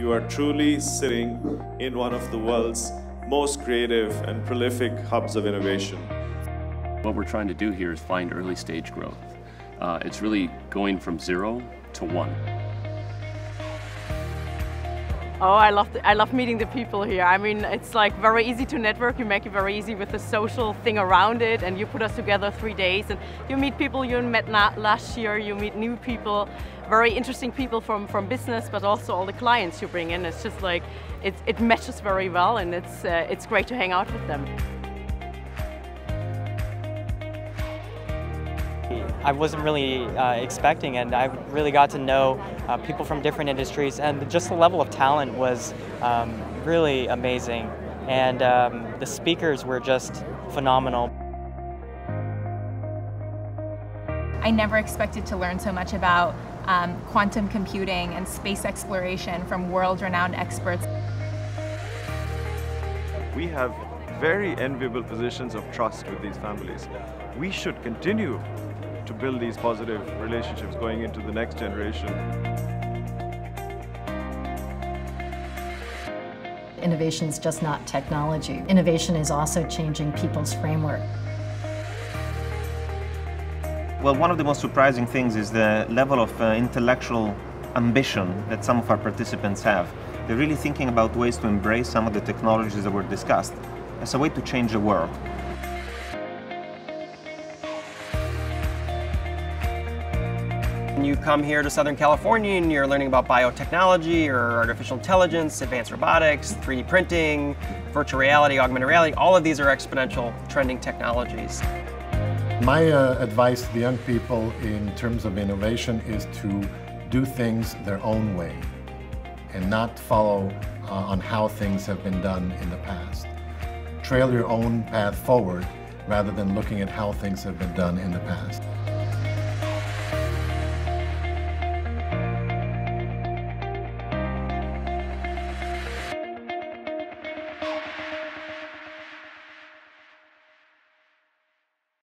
you are truly sitting in one of the world's most creative and prolific hubs of innovation. What we're trying to do here is find early stage growth. Uh, it's really going from zero to one. Oh, I love, I love meeting the people here. I mean, it's like very easy to network. You make it very easy with the social thing around it and you put us together three days and you meet people you met last year, you meet new people, very interesting people from, from business, but also all the clients you bring in. It's just like, it, it matches very well and it's, uh, it's great to hang out with them. I wasn't really uh, expecting, and I really got to know uh, people from different industries, and just the level of talent was um, really amazing. And um, the speakers were just phenomenal. I never expected to learn so much about um, quantum computing and space exploration from world-renowned experts. We have very enviable positions of trust with these families. We should continue to build these positive relationships going into the next generation. Innovation is just not technology. Innovation is also changing people's framework. Well, one of the most surprising things is the level of uh, intellectual ambition that some of our participants have. They're really thinking about ways to embrace some of the technologies that were discussed as a way to change the world. You come here to Southern California and you're learning about biotechnology or artificial intelligence, advanced robotics, 3D printing, virtual reality, augmented reality. All of these are exponential trending technologies. My uh, advice to the young people in terms of innovation is to do things their own way and not follow uh, on how things have been done in the past. Trail your own path forward rather than looking at how things have been done in the past.